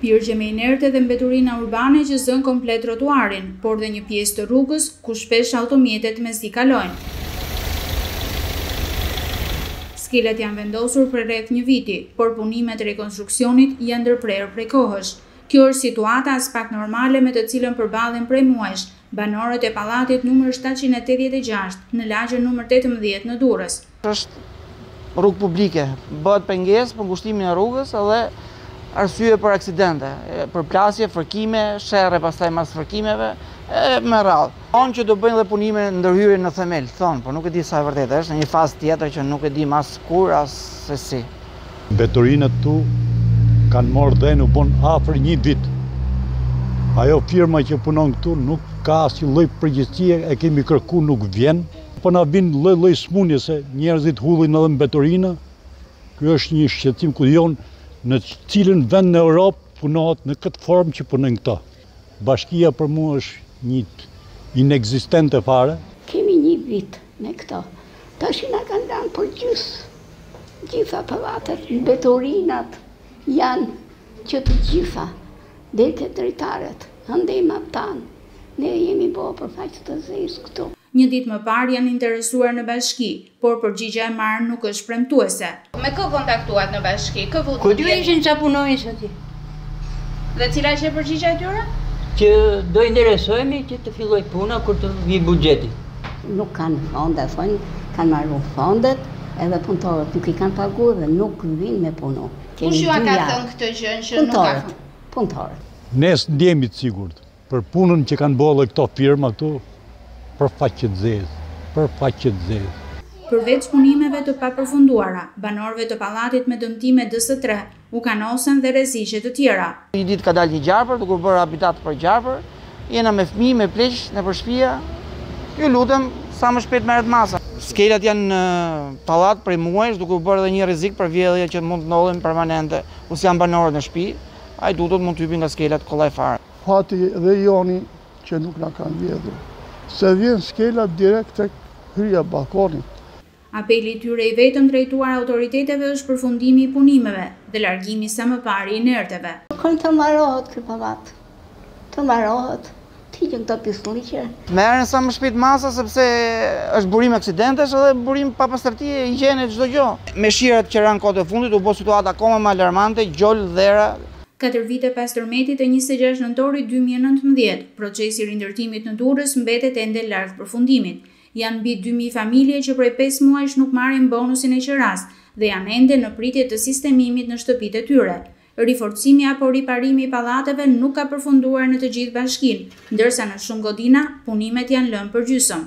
Pirgje me inerte dhe mbeturina urbane që zënë komplet trotuarin, por dhe një pjesë të rrugës, ku shpesh automjetet mezi kalojnë. Skelat janë vendosur prej rreth një viti, por punimet e rikonstruksionit janë ndërprerë prej kohësh. Kjo është situata aspak normale me të cilën përballen prej muajsh, Banorët e pallatit numër shtatëqind e tetëdhjetë e gjashtë, në lagjen numër tetëmbëdhjetë në Durrës. Është rrugë publike, bëhet pengesë për ngushtimin e rrugës dhe arsye për aksidente, përplasje, fërkime, sherre pastaj mas fërkimeve e me radhë. Thonë që do bëjnë dhe punime ndërhyrje në themel, thonë, por nuk e di sa e vërtetë është, në një fazë tjetër që nuk e dimë as kur, as se si. Mbeturinat këtu kanë marrë dhenë u bon afër një vit. Ajo firma që punon këtu nuk ka asnjë lloj përgjegjësie, e kemi kërku nuk vjen. Po na vin lloj lloj smunje se njerëzit hullin edhe mbeturina. Ky është një shqetësim ku di un në cilën vend në Europë punohet në këtë formë që punojnë këta. Bashkia për mua është një inekzistente fare. Kemi një vit Me këto. Tashi na kanë lanë për gjys. Gjitha pallatet, mbeturinat janë që të gjitha. Deri te dritaret, andej matanë. Ne jemi bo për faqe të zezë këtu. Një ditë më parë janë interesuar në bashki, por përgjigja e marrë nuk është premtuese. Me kë kontaktuat në bashki? Kur vamë Kur vamë ishin ca punonjës atje? Dhe cila qe përgjigja e tyre? Që do interesohemi që të filloj puna kur të vi buxheti. Nuk kanë fonde, thonë, kanë maru fondet, edhe punëtorët nuk i kanë pagu dhe nuk vinë me punu. Kush jua ka thënë këtë gjë që nuk ka? Punëtorët. Ne s'ndjehemi të sigurt, Për punën që kanë bo dhe këto firma këtu, për faqe të zezë, për faqe të zezë. Përveç punimeve të papërfunduara, banorëve të pallatit me dëmtime DS tre u kanosen dhe rreziqe të tjera. Një ditë ka dalë një gjarpër duke u bërë habitat për gjarpër, jena me fëmijë, me pleq nëpër shtëpia, ju lutem sa më shpejt merret masa. Skelat janë në pallat prej muajsh duke u bërë edhe një rrezik për vjedhje që mund të ndodhin permanente, ku s'janë banorët në shtëpi, Hajdutët mund të hypin nga skelat kollaj fare. Fati dhe joni që nuk na kanë vjedhur. Se vjen skela direkt tek hyrja e ballkonit. Apeli i tyre i vetëm drejtuar autoriteteve është përfundimi i punimeve dhe largimi sa më parë i inerteve. Kur të mbarohet ky pallat? Të mbarohet T'hiqen këto pislliqe. Merren sa më shpejt masa sepse është burim aksidentesh edhe burim papastërti e higjiene e çdo gjë. Me shirat që ranë kohët e fundit u bë situata akoma më alarmante, gjollë, dhera, Katër vite pas tërmetit të njëzet e gjashtë nëntorit dy mijë e nëntëmbëdhjetë, procesi i rindërtimit në Durrës mbetet ende larg përfundimit. Janë mbi dy mijë familje që prej pesë muajsh nuk marrin bonusin e qerasë dhe janë ende në pritje të sistemimit në shtëpitë e tyre. Riforcimi apo riparimi i pallateve nuk ka përfunduar në të gjithë bashkinë, ndërsa në shumë godina, punimet janë lënë përgjysmë.